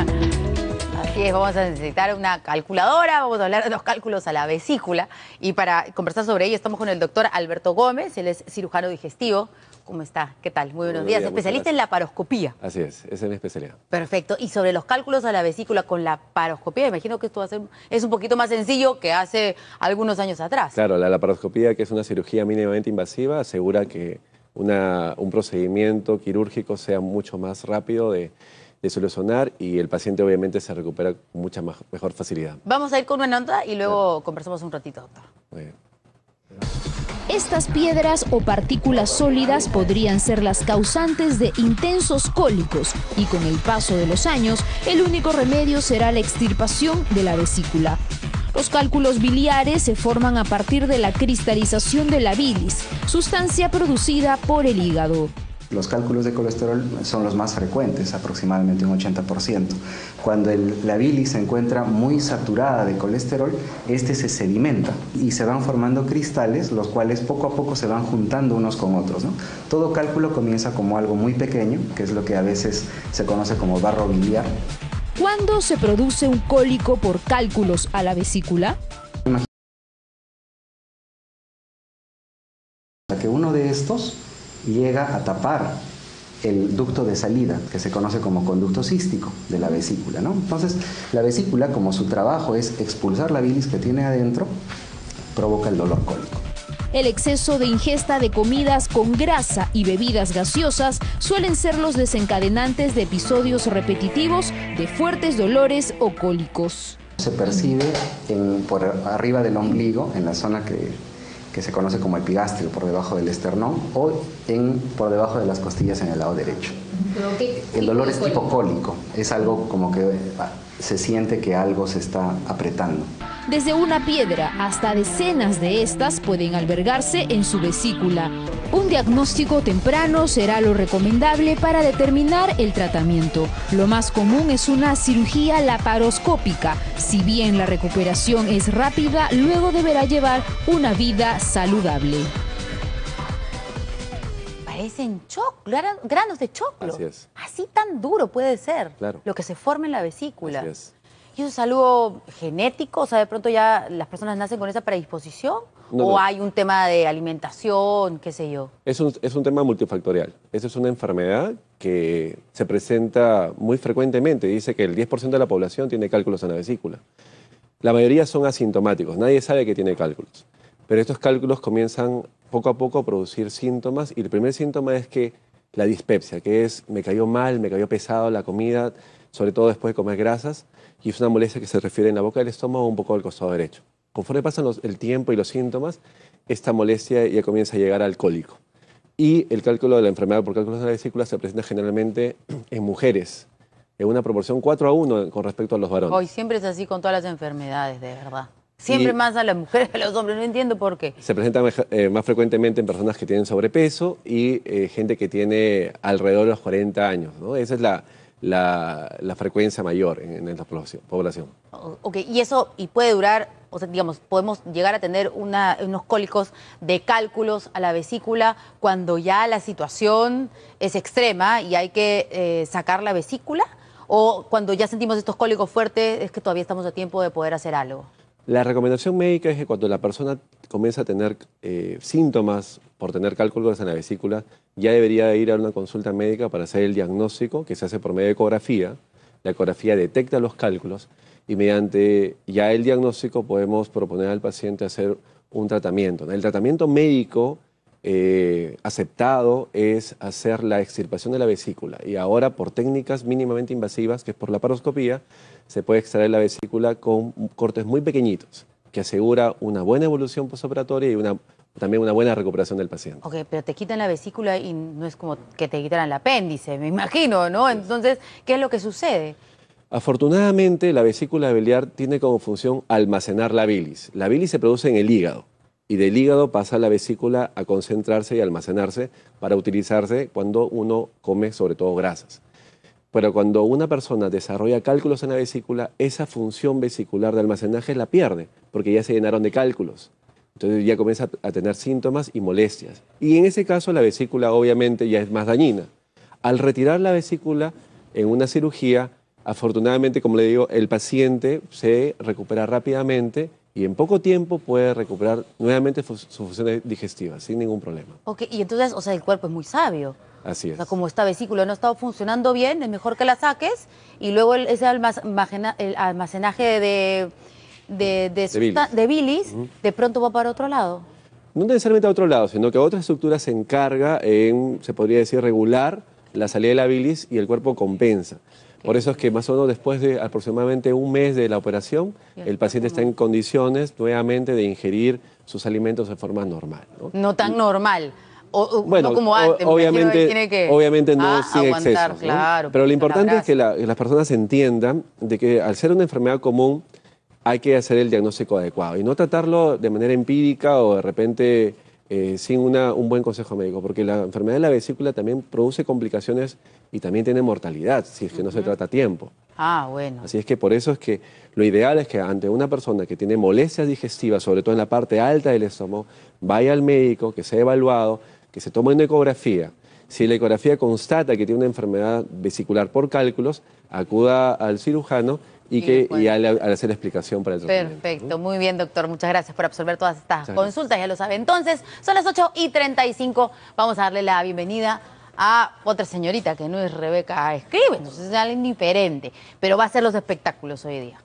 Así es, vamos a necesitar una calculadora, vamos a hablar de los cálculos a la vesícula y para conversar sobre ello estamos con el doctor Alberto Gómez, él es cirujano digestivo. ¿Cómo está? ¿Qué tal? Muy buenos días. muchas Especialista en la paroscopía. Así es, esa es mi especialidad. Perfecto. Y sobre los cálculos a la vesícula con la paroscopía, imagino que esto va a ser- es un poquito más sencillo que hace algunos años atrás. Claro, la laparoscopía, que es una cirugía mínimamente invasiva, asegura que una- un procedimiento quirúrgico sea mucho más rápido de, de solucionar y el paciente obviamente se recupera con mucha más- mejor facilidad. Vamos a ir con una nota y luego conversamos un ratito, doctor. Muy bien. Estas piedras o partículas sólidas podrían ser las causantes de intensos cólicos y con el paso de los años el único remedio será la extirpación de la vesícula. Los cálculos biliares se forman a partir de la cristalización de la bilis, sustancia producida por el hígado. Los cálculos de colesterol son los más frecuentes, aproximadamente un 80%. Cuando el- la bilis se encuentra muy saturada de colesterol, este se sedimenta y se van formando cristales, los cuales poco a poco se van juntando unos con otros. ¿no? Todo cálculo comienza como algo muy pequeño, que es lo que a veces se conoce como barro biliar. ¿Cuándo se produce un cólico por cálculos a la vesícula? que uno de estos llega a tapar el ducto de salida, que se conoce como conducto cístico de la vesícula. ¿no? Entonces, la vesícula, como su trabajo es expulsar la bilis que tiene adentro, provoca el dolor cólico. El exceso de ingesta de comidas con grasa y bebidas gaseosas suelen ser los desencadenantes de episodios repetitivos de fuertes dolores o cólicos. Se percibe en- por arriba del ombligo, en la zona que, que se conoce como epigastrio, por debajo del esternón, o en, por debajo de las costillas en el lado derecho. El dolor es tipo cólico, es algo como que ah, se siente que algo se está apretando. Desde una piedra hasta decenas de estas pueden albergarse en su vesícula. Un diagnóstico temprano será lo recomendable para determinar el tratamiento. Lo más común es una cirugía laparoscópica. Si bien la recuperación es rápida, luego deberá llevar una vida saludable. Parecen granos de choclo. Así es. Así tan duro puede ser Claro. lo que se forma en la vesícula. Así es. ¿Y eso es algo genético? O sea, de pronto ya las personas nacen con esa predisposición. No, ¿O no. hay un tema de alimentación, qué sé yo? Es un, es un tema multifactorial. Esa es una enfermedad que se presenta muy frecuentemente. Dice que el 10% de la población tiene cálculos en la vesícula. La mayoría son asintomáticos, nadie sabe que tiene cálculos. Pero estos cálculos comienzan poco a poco a producir síntomas y el primer síntoma es que la dispepsia, que es me cayó mal, me cayó pesado la comida, sobre todo después de comer grasas, y es una molestia que se refiere en la boca del estómago o un poco al costado derecho. Conforme pasan los- el tiempo y los síntomas, esta molestia ya comienza a llegar al cólico. Y el cálculo de la enfermedad por cálculos de la vesícula se presenta generalmente en mujeres, en una proporción 4 a 1 con respecto a los varones. Hoy siempre es así con todas las enfermedades, de verdad. Siempre Y- más a las mujeres que a los hombres, no entiendo por qué. Se presenta eh, más frecuentemente en personas que tienen sobrepeso y eh, gente que tiene alrededor de los 40 años. ¿no? Esa es la, la- la frecuencia mayor en, la población. Ok, y eso, y puede durar, o sea, digamos, podemos llegar a tener una- unos cólicos de cálculos a la vesícula cuando ya la situación es extrema y hay que eh, sacar la vesícula, o cuando ya sentimos estos cólicos fuertes es que todavía estamos a tiempo de poder hacer algo. La recomendación médica es que cuando la persona comienza a tener eh, síntomas por tener cálculos en la vesícula, ya debería ir a una consulta médica para hacer el diagnóstico que se hace por medio de ecografía. La ecografía detecta los cálculos y mediante ya el diagnóstico podemos proponer al paciente hacer un tratamiento. El tratamiento médico eh, aceptado es hacer la extirpación de la vesícula y ahora por técnicas mínimamente invasivas, que es por la paroscopía, se puede extraer la vesícula con cortes muy pequeñitos, que asegura una buena evolución postoperatoria y una, también una buena recuperación del paciente. Ok, pero te quitan la vesícula y no es como que te quitaran el apéndice, me imagino, ¿no? Entonces, ¿qué es lo que sucede? Afortunadamente, la vesícula biliar tiene como función almacenar la bilis. La bilis se produce en el hígado y del hígado pasa a la vesícula a concentrarse y almacenarse para utilizarse cuando uno come sobre todo grasas. Pero cuando una persona desarrolla cálculos en la vesícula, esa función vesicular de almacenaje la pierde, porque ya se llenaron de cálculos. Entonces ya comienza a tener síntomas y molestias. Y en ese caso la vesícula obviamente ya es más dañina. Al retirar la vesícula en una cirugía, afortunadamente, como le digo, el paciente se recupera rápidamente y en poco tiempo puede recuperar nuevamente sus funciones digestivas sin ningún problema. Ok, y entonces, o sea, el cuerpo es muy sabio. Así es. O sea, como esta vesícula no ha estado funcionando bien, es mejor que la saques y luego ese almacenaje de, de, de, bilis, de, pronto va para otro lado. No necesariamente a otro lado, sino que otra estructura se encarga en, se podría decir, regular la salida de la bilis y el cuerpo compensa. Por eso es que más o menos después de aproximadamente un mes de la operación, el paciente está en condiciones nuevamente de ingerir sus alimentos de forma normal. No, tan normal. bueno, como antes, obviamente, obviamente no ah, sin excesos. Pero lo importante es que las personas entiendan de que al ser una enfermedad común hay que hacer el diagnóstico adecuado y no tratarlo de manera empírica o de repente eh, sin un buen consejo médico, porque la enfermedad de la vesícula también produce complicaciones y también tiene mortalidad si es que no se trata a tiempo. Ah, bueno. Así es que por eso es que lo ideal es que ante una persona que tiene molestias digestivas, sobre todo en la parte alta del estómago, vaya al médico, que sea evaluado, que se tome una ecografía. Si la ecografía constata que tiene una enfermedad vesicular por cálculos, acuda al cirujano y, que, y al, hacer la explicación para el tratamiento. Perfecto, muy bien, doctor. Muchas gracias por absolver todas estas consultas, ya lo sabe. Entonces, son las 8 y 35. Vamos a darle la bienvenida a otra señorita que no es Rebeca Escribe, entonces es alguien diferente, pero va a hacer los espectáculos hoy día.